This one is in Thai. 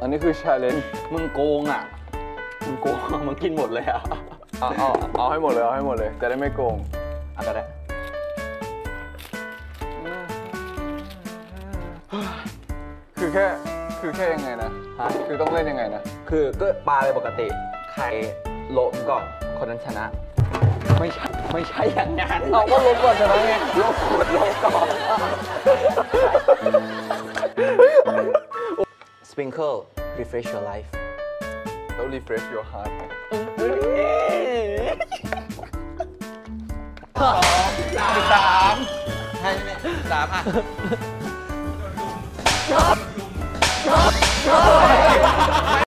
อันนี้คือชาเลนจ์มึงโกงอะ มึงโกงมึงกินหมดเลยอะ เอาเอาเอาให้หมดเลย เอาให้หมดเลย จะได้ไม่โกงอะก็ได้คือแค่คือแค่ยังไงนะ ฮะ คือต้องเล่นยังไงนะ คือก็ปลาเลยปกติ ใครโละก่อนคนนั้นชนะ ไม่ใช่ ไม่ใช่อย่างนั้นเอาก็ลบก่อนชนะไงโละกดโล Sprinkle refresh your life แล้ว refresh your heart ไง สามให้สามอ่ะ